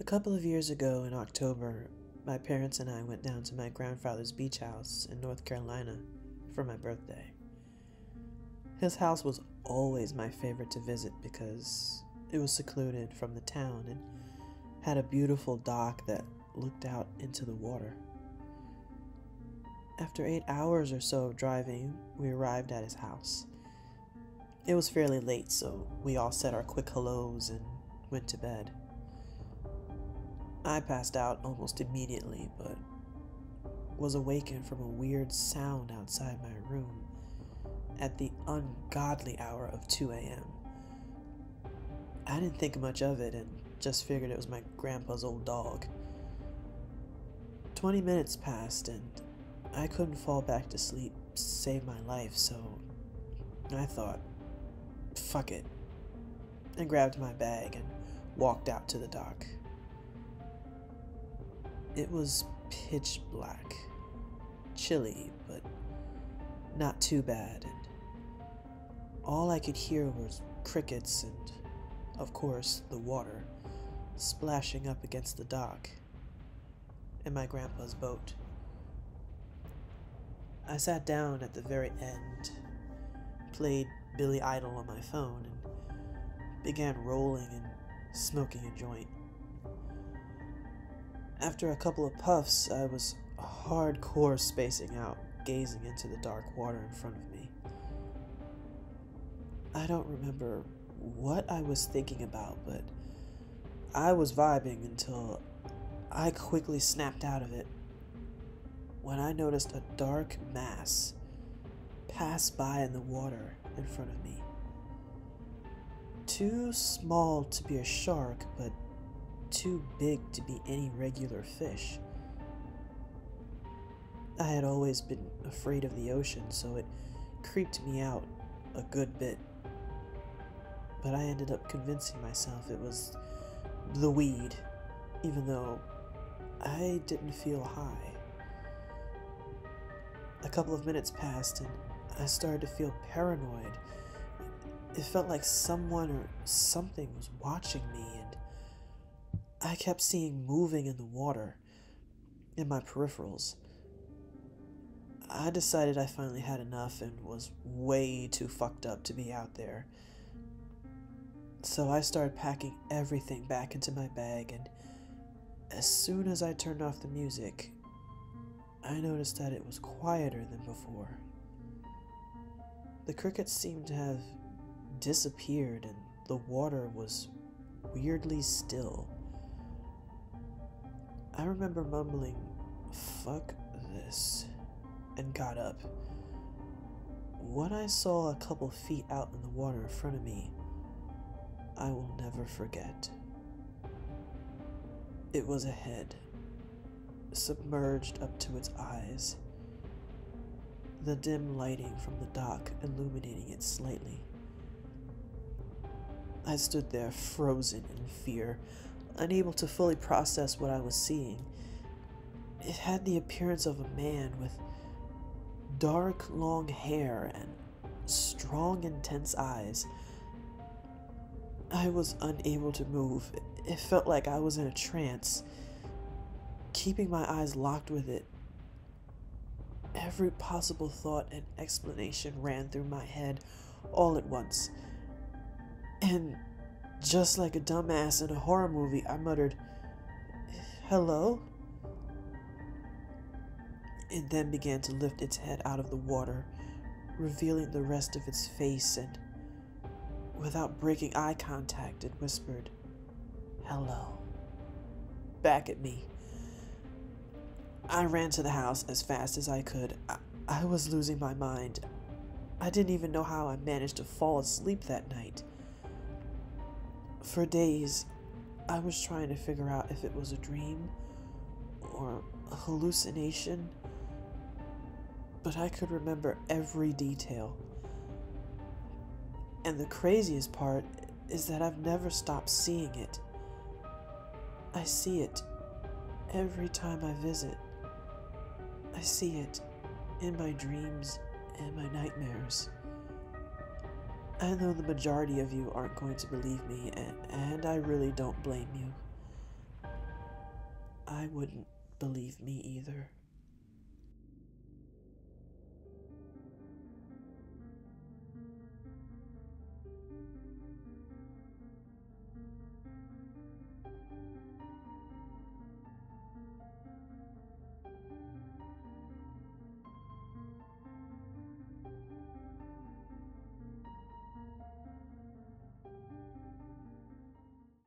A couple of years ago in October, my parents and I went down to my grandfather's beach house in North Carolina for my birthday. His house was always my favorite to visit because it was secluded from the town and had a beautiful dock that looked out into the water. After eight hours or so of driving, we arrived at his house. It was fairly late, so we all said our quick hellos and went to bed. I passed out almost immediately, but was awakened from a weird sound outside my room at the ungodly hour of 2 a.m. I didn't think much of it and just figured it was my grandpa's old dog. 20 minutes passed and I couldn't fall back to sleep, save my life, so I thought, fuck it, and grabbed my bag and walked out to the dock. It was pitch black, chilly, but not too bad, and all I could hear was crickets and, of course, the water splashing up against the dock and my grandpa's boat. I sat down at the very end, played Billy Idol on my phone, and began rolling and smoking a joint. After a couple of puffs, I was hardcore spacing out, gazing into the dark water in front of me. I don't remember what I was thinking about, but I was vibing until I quickly snapped out of it when I noticed a dark mass pass by in the water in front of me. Too small to be a shark, but too big to be any regular fish. I had always been afraid of the ocean, so it creeped me out a good bit. But I ended up convincing myself it was the weed, even though I didn't feel high. A couple of minutes passed and I started to feel paranoid. It felt like someone or something was watching me, and I kept seeing moving in the water in my peripherals. I decided I finally had enough and was way too fucked up to be out there. So I started packing everything back into my bag, and as soon as I turned off the music, I noticed that it was quieter than before. The crickets seemed to have disappeared and the water was weirdly still. I remember mumbling, fuck this, and got up. What I saw a couple feet out in the water in front of me, I will never forget. It was a head submerged up to its eyes, the dim lighting from the dock illuminating it slightly. I stood there frozen in fear, unable to fully process what I was seeing. It had the appearance of a man with dark, long hair and strong, intense eyes. I was unable to move. It felt like I was in a trance keeping my eyes locked with it. Every possible thought and explanation ran through my head all at once. And just like a dumbass in a horror movie, I muttered, Hello? It then began to lift its head out of the water, revealing the rest of its face, and without breaking eye contact, it whispered, Hello. Back at me. I ran to the house as fast as I could. I, I was losing my mind. I didn't even know how I managed to fall asleep that night. For days, I was trying to figure out if it was a dream or a hallucination, but I could remember every detail. And the craziest part is that I've never stopped seeing it. I see it every time I visit. I see it in my dreams and my nightmares. I know the majority of you aren't going to believe me, and, and I really don't blame you. I wouldn't believe me either.